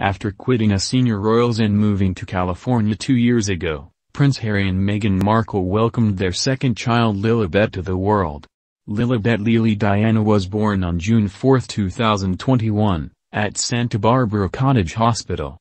After quitting a senior royals and moving to California two years ago, Prince Harry and Meghan Markle welcomed their second child Lilibet to the world. Lilibet Lily Diana was born on June 4, 2021, at Santa Barbara Cottage Hospital.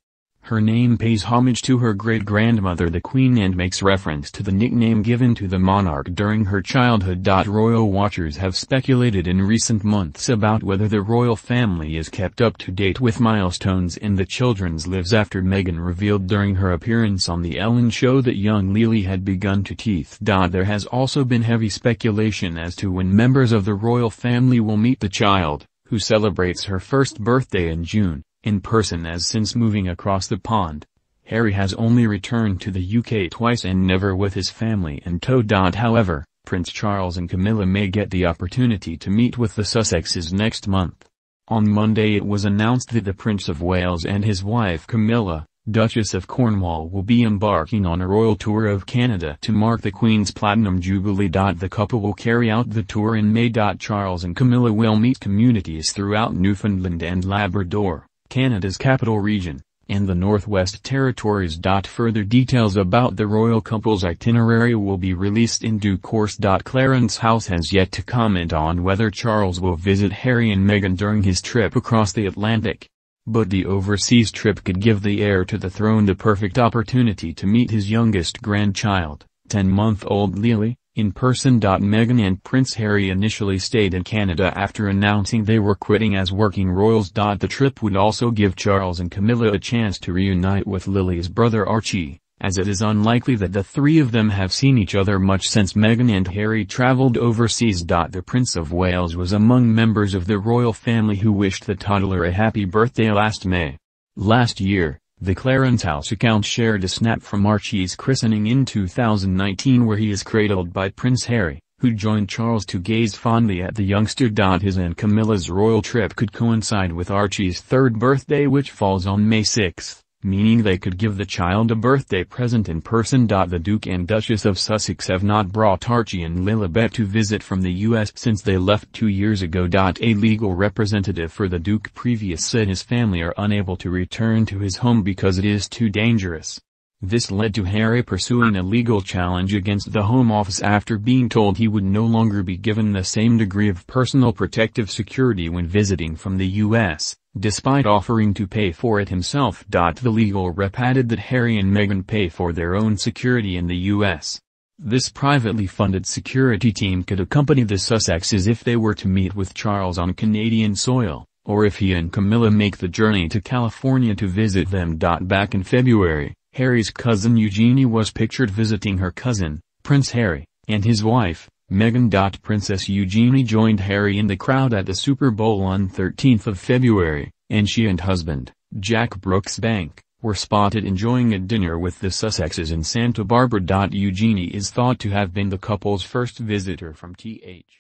Her name pays homage to her great-grandmother the Queen and makes reference to the nickname given to the monarch during her childhood. Royal watchers have speculated in recent months about whether the royal family is kept up to date with milestones in the children's lives after Meghan revealed during her appearance on The Ellen Show that young Lily had begun to teeth. There has also been heavy speculation as to when members of the royal family will meet the child, who celebrates her first birthday in June in person as since moving across the pond. Harry has only returned to the UK twice and never with his family in tow. However, Prince Charles and Camilla may get the opportunity to meet with the Sussexes next month. On Monday it was announced that the Prince of Wales and his wife Camilla, Duchess of Cornwall will be embarking on a royal tour of Canada to mark the Queen's Platinum Jubilee. The couple will carry out the tour in May. Charles and Camilla will meet communities throughout Newfoundland and Labrador. Canada's capital region, and the Northwest Territories. Further details about the royal couple's itinerary will be released in due course. Clarence House has yet to comment on whether Charles will visit Harry and Meghan during his trip across the Atlantic. But the overseas trip could give the heir to the throne the perfect opportunity to meet his youngest grandchild, 10-month-old Lily, in person. Meghan and Prince Harry initially stayed in Canada after announcing they were quitting as working royals. The trip would also give Charles and Camilla a chance to reunite with Lily's brother Archie, as it is unlikely that the three of them have seen each other much since Meghan and Harry travelled overseas. The Prince of Wales was among members of the royal family who wished the toddler a happy birthday last May. Last year, the Clarence House account shared a snap from Archie's christening in 2019 where he is cradled by Prince Harry, who joined Charles to gaze fondly at the youngster. His and Camilla's royal trip could coincide with Archie's third birthday which falls on May 6 meaning they could give the child a birthday present in person. The Duke and Duchess of Sussex have not brought Archie and Lilibet to visit from the U.S. since they left two years ago. A legal representative for the Duke previous said his family are unable to return to his home because it is too dangerous. This led to Harry pursuing a legal challenge against the Home Office after being told he would no longer be given the same degree of personal protective security when visiting from the U.S despite offering to pay for it himself. The legal rep added that Harry and Meghan pay for their own security in the U.S. This privately funded security team could accompany the Sussexes if they were to meet with Charles on Canadian soil, or if he and Camilla make the journey to California to visit them. Back in February, Harry's cousin Eugenie was pictured visiting her cousin, Prince Harry, and his wife, Meghan. Princess Eugenie joined Harry in the crowd at the Super Bowl on 13 February, and she and husband, Jack Brooksbank, were spotted enjoying a dinner with the Sussexes in Santa Barbara. Eugenie is thought to have been the couple's first visitor from TH.